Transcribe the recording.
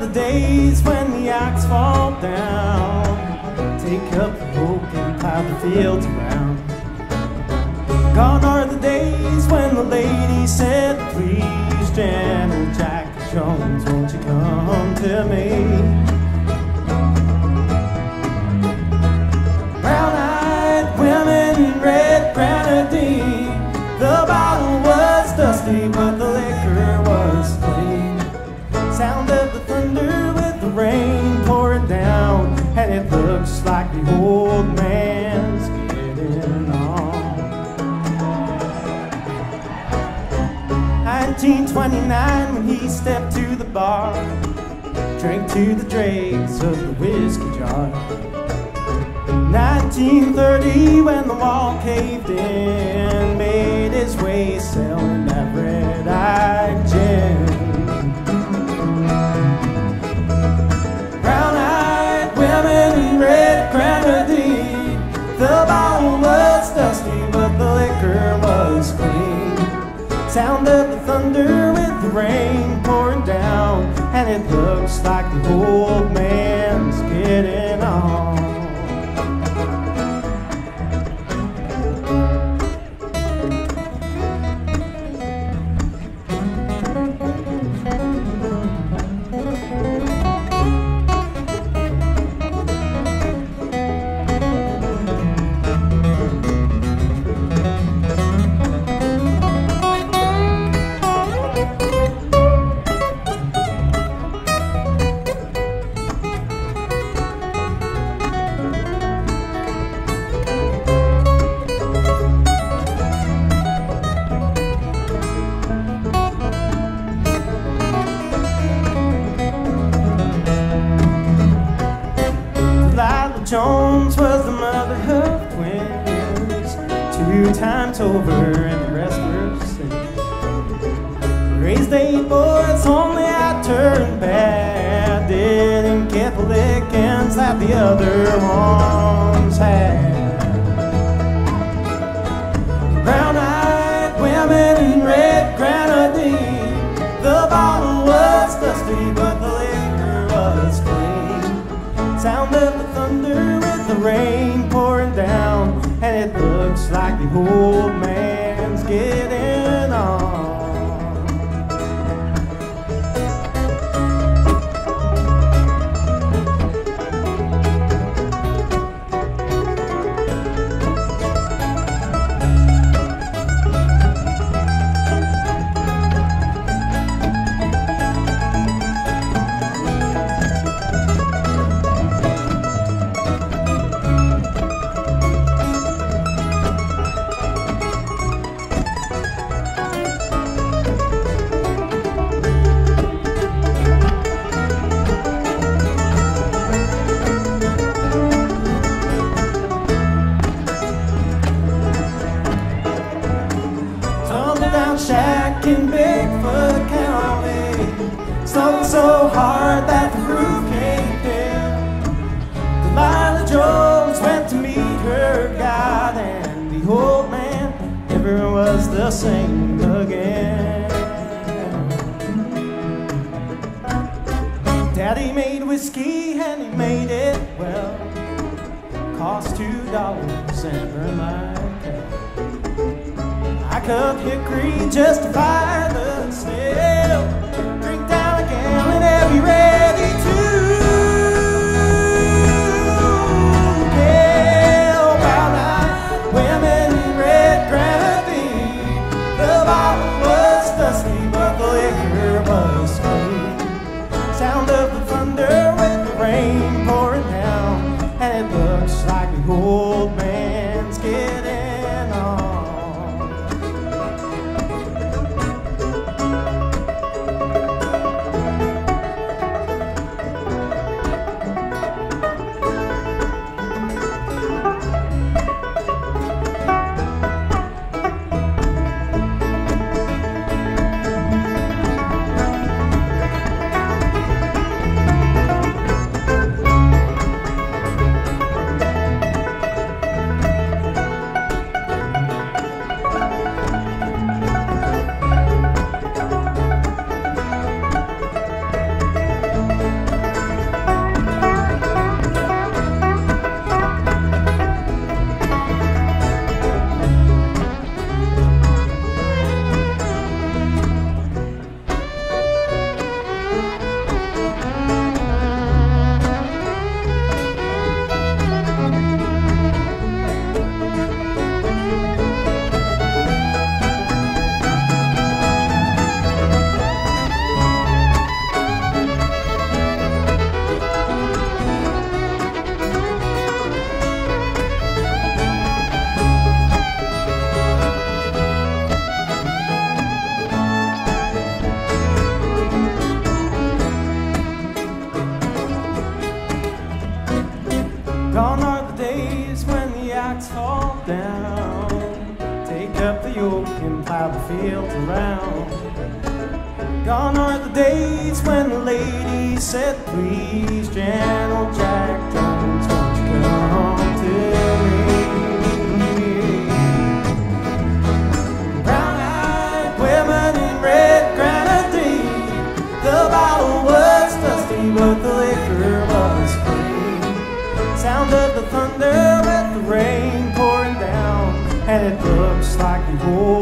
The days when the axe fall down. Take up the hope and plow the fields around. Gone are the days when the lady said, Please, General Jack Jones, won't you come to me? Brown-eyed women in red grenadine. The bottle was dusty, 1929 when he stepped to the bar, drank to the dregs of the whiskey jar. 1930 when the wall caved in, made his way selling that red-eyed it looks like the old Jones was the mother of twins, two times over, and the rest were sin. Raised eight boys, only I turned bad. Didn't get the lickings that the other ones had. Rain pouring down, and it looks like the old man's getting in Bigfoot County. Snowed so hard that the roof caved in. Delilah Jones went to meet her God, and the old man never was the same again. Daddy made whiskey and he made it well. Cost two dollars and burned hickory just to fire the smell. Drink down a gallon and be ready to kill. Brown-eyed women in red grenadine. The bottle was dusty, but the liquor was clean. Sound of the thunder with the rain pouring down, and it looks like the old man's around. Gone are the days when the ladies said, Please, gentle Jack Jones, won't you come to me? Brown-eyed women in red grenadine. The bottle was dusty, but the liquor was clean. Sound of the thunder with the rain pouring down, and it looks like the old